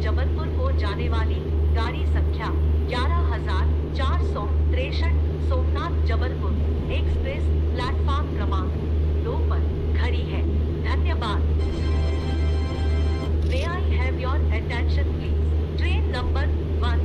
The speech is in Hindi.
जबलपुर को जाने वाली गाड़ी संख्या ग्यारह हज़ार चार सौ तिरसठ सोमनाथ जबलपुर एक्सप्रेस प्लेटफॉर्म क्रमांक दो पर खड़ी है धन्यवाद May I have your attention, please? Train number one